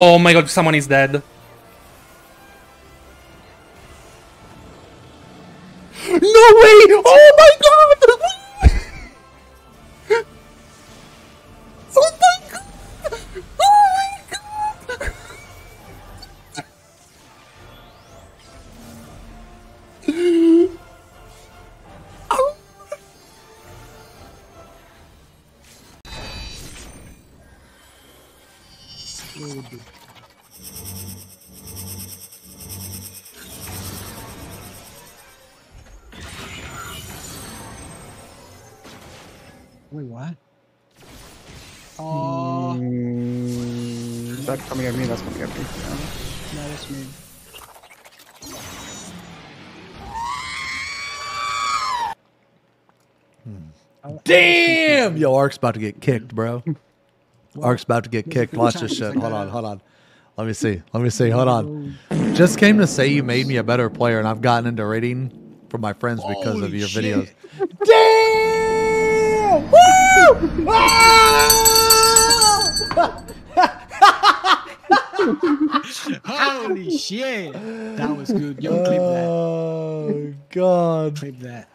Oh my god, someone is dead. No way! Oh my god! Wait, what? Oh, Mm, is that coming at me? That's coming at me. Yeah. no, that's me. Damn! Yo, Ark's about to get kicked, bro. Ark's about to get kicked. Watch this shit. Hold on, hold on. Let me see. Let me see. Hold on. Just came to say you made me a better player, and I've gotten into rating from my friends because of your shit. videos. Holy shit! That was good. Yo, clip that. Oh God! Clip that.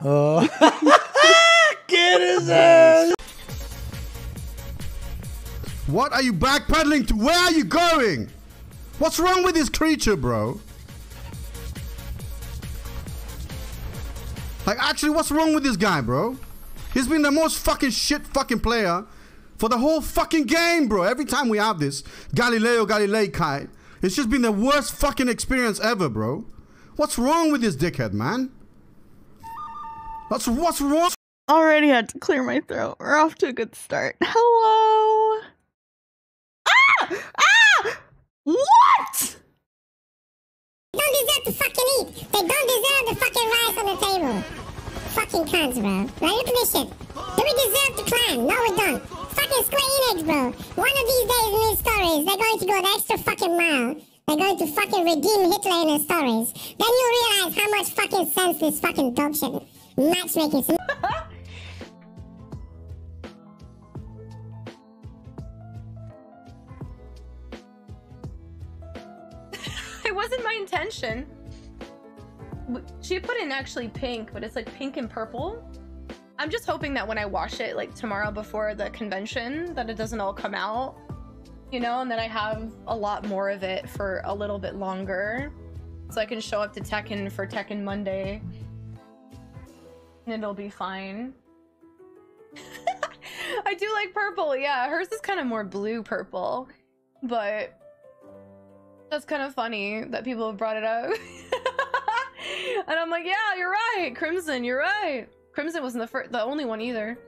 Oh. Get his ass! What are you backpedaling to? Where are you going? What's wrong with this creature, bro? Like, actually, what's wrong with this guy, bro? He's been the most fucking shit fucking player for the whole fucking game, bro. Every time we have this Galileo Galilei Kai, it's just been the worst fucking experience ever, bro. What's wrong with this dickhead, man? What's what's wrong? Already had to clear my throat. We're off to a good start. Hello. Ah! Ah! What? They don't deserve to fucking eat. They don't deserve the fucking rice on the table. Fucking cunts, bro. At this shit. Do we deserve to climb? No, we don't. Fucking Square Enix, bro. One of these days in these stories, they're going to go the extra fucking mile. They're going to fucking redeem Hitler in the stories. Then you'll realize how much fucking sense this fucking dog shit matchmaking. it wasn't my intention. She put in actually pink, but it's like pink and purple. I'm just hoping that when I wash it like tomorrow before the convention, that it doesn't all come out, you know, and that I have a lot more of it for a little bit longer, so I can show up to Tekken for Tekken Monday, and it'll be fine. I do like purple, yeah. Hers is kind of more blue purple, but that's kind of funny that people have brought it up. and I'm like, yeah, you're right. Crimson, you're right. Crimson wasn't the first, the only one either.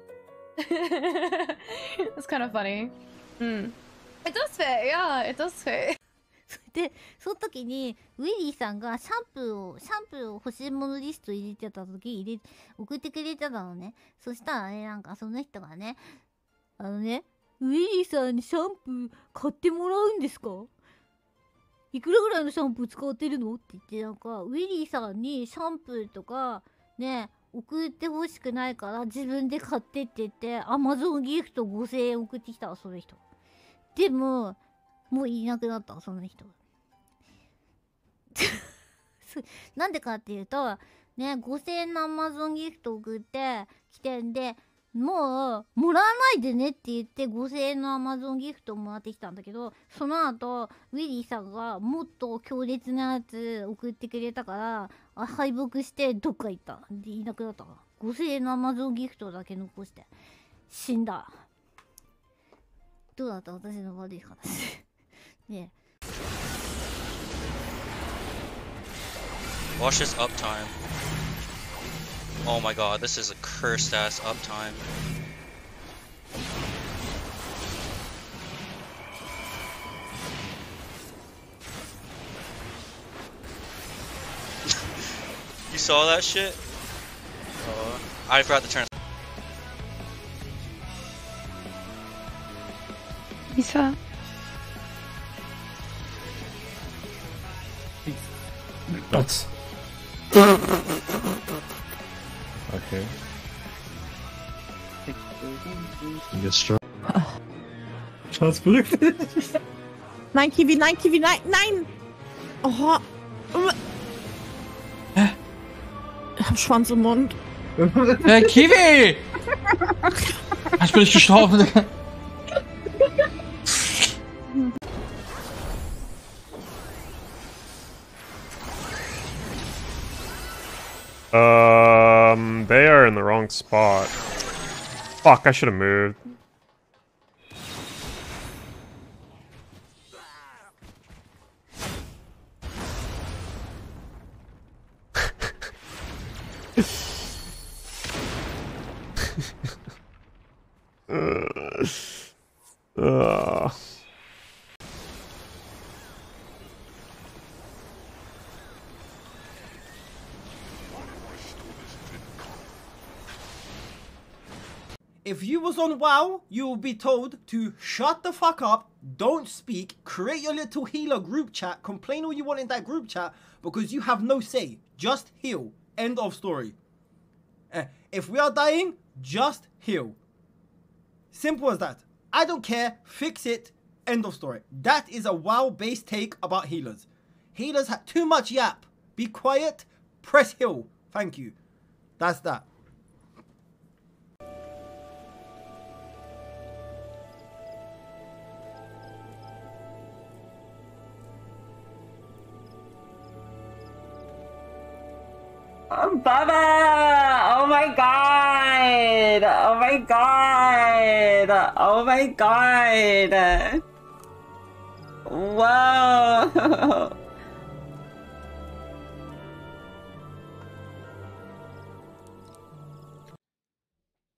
it's kind of funny. Mm. It does fit, yeah, it does fit. でその時にウィリーさんがシャンプーをシャンプーを欲しいものリスト入れてた時入れ送ってくれてたのねそしたらねなんかその人がねあのねウィリーさんにシャンプー買ってもらうんですかいくらぐらいのシャンプー使ってるの？って言ってなんかウィリーさんにシャンプーとかね送ってほしくないから自分で買ってって言ってアマゾンギフト5000円送ってきたその人。でももういなくなったその人。なんでかっていうとね5000円のアマゾンギフト送ってきてんでもうもらわないでねって言って5000円のアマゾンギフトをもらってきたんだけどその後ウィリーさんがもっと強烈なやつ送ってくれたから敗北してどっか行った。でいなくなったわ5000円のアマゾンギフトだけ残して。死んだ。どうだった？私の悪い話。ねえ。Watch this uptime. Oh my god, this is a cursed ass uptime. you saw that shit? Oh, I forgot to turn. Lisa. What? Okay. You strong. Transport. Nine Kiwi, nine Kiwi, nine, nine! Oh. Ich hab Schwanz im Mund. Äh, Kiwi! Ich bin nicht gestorben. Spot. Fuck, I should have moved. Ugh. Ugh. If you was on WoW, you will be told to shut the fuck up, don't speak, create your little healer group chat, complain all you want in that group chat because you have no say. Just heal. End of story. Eh, if we are dying, just heal. Simple as that. I don't care. Fix it. End of story. That is a WoW based take about healers. Healers have too much yap. Be quiet. Press heal. Thank you. That's that. Bubba! Oh my god! Oh my god! Oh my god! Whoa!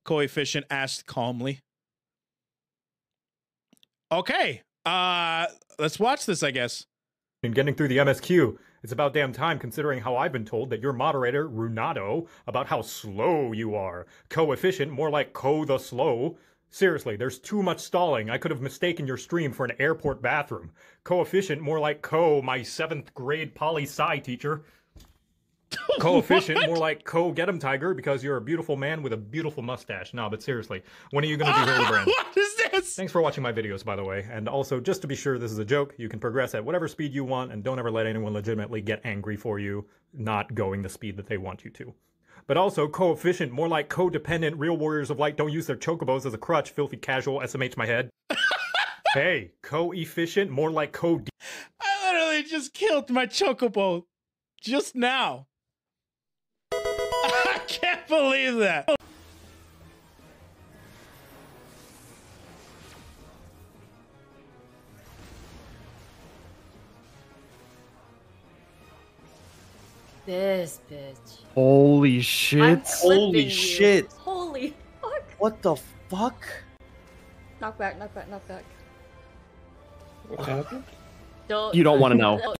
Koefficient asked calmly. Okay. Uh let's watch this, I guess. In getting through the MSQ, it's about damn time considering how I've been told that your moderator, Runado, about how slow you are. Koefficient, more like Co the Slow. Seriously, there's too much stalling. I could have mistaken your stream for an airport bathroom. Koefficient, more like Co, my seventh grade poli sci teacher. Koefficient, more like Co get him tiger because you're a beautiful man with a beautiful mustache. No, but seriously, when are you gonna do Hildebrand? This? Thanks for watching my videos, by the way. And also, just to be sure this is a joke, you can progress at whatever speed you want and don't ever let anyone legitimately get angry for you not going the speed that they want you to. But also, Koefficient, more like codependent, real warriors of light don't use their chocobos as a crutch, filthy casual, SMH my head. hey, Koefficient, more like co I literally just killed my chocobo just now. I can't believe that. This bitch. Holy shit. Holy you. shit. Holy fuck. What the fuck? Knock back, knock back, knock back. What happened? Don't, You don't wanna know.